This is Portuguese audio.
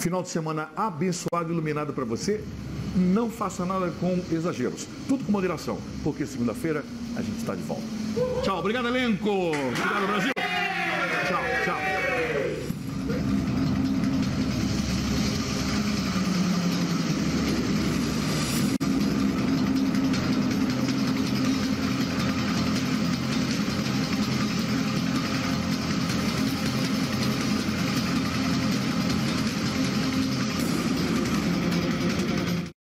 Final de semana abençoado iluminado para você. Não faça nada com exageros. Tudo com moderação, porque segunda-feira a gente está de volta. Tchau, obrigado, elenco. Obrigado, Brasil.